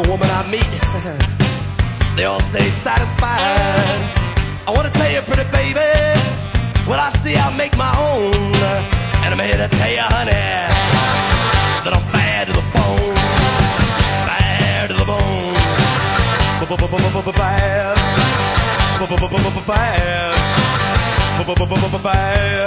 Every woman I meet, they all stay satisfied. I wanna tell you, pretty baby, what I see I make my own. And I'm here to tell you, honey, that I'm bad to the bone. Bad to the bone. Bad. Bad. Bad.